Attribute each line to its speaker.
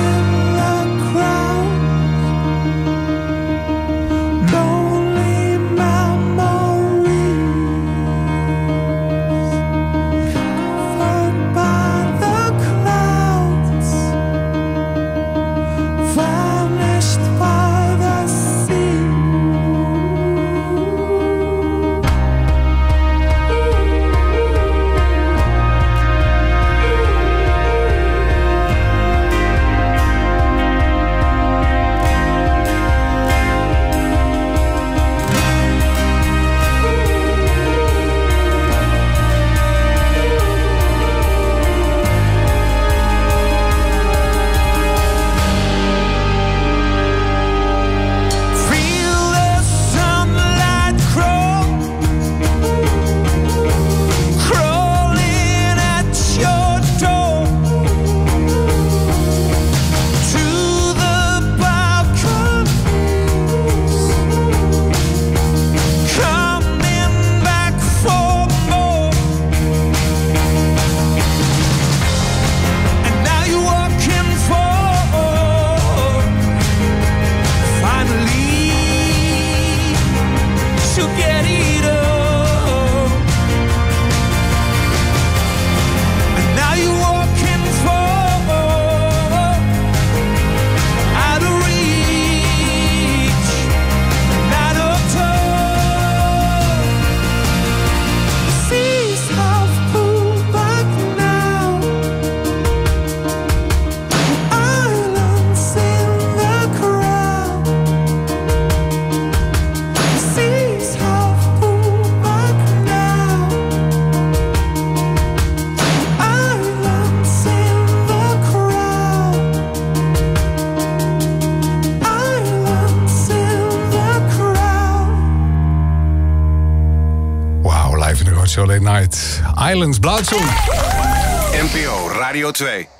Speaker 1: you. Zo late night. Islands, Blauwzoen.
Speaker 2: NPO Radio 2.